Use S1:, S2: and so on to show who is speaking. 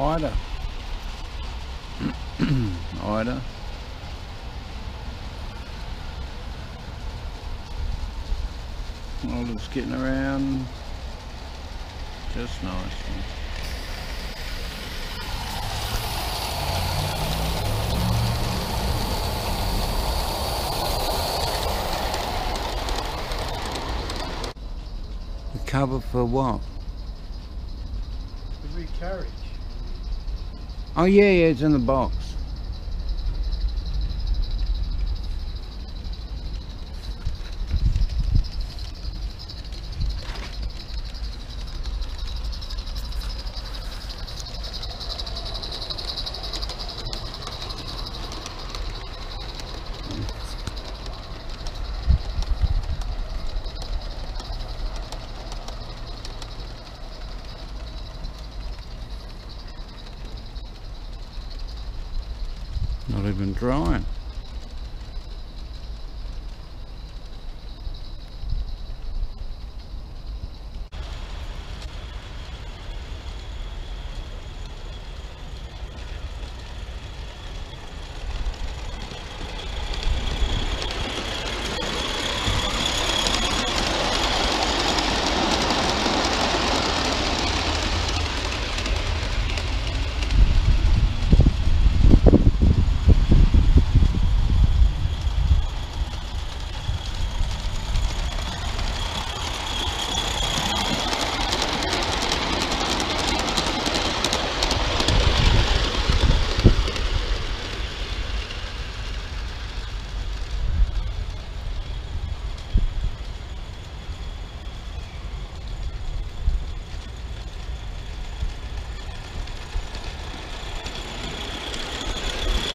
S1: Ruby. Ida. Ida. Olive's getting around. Just nice. The cover for what?
S2: The recarriage.
S1: Oh yeah, yeah, it's in the box. Not even drying.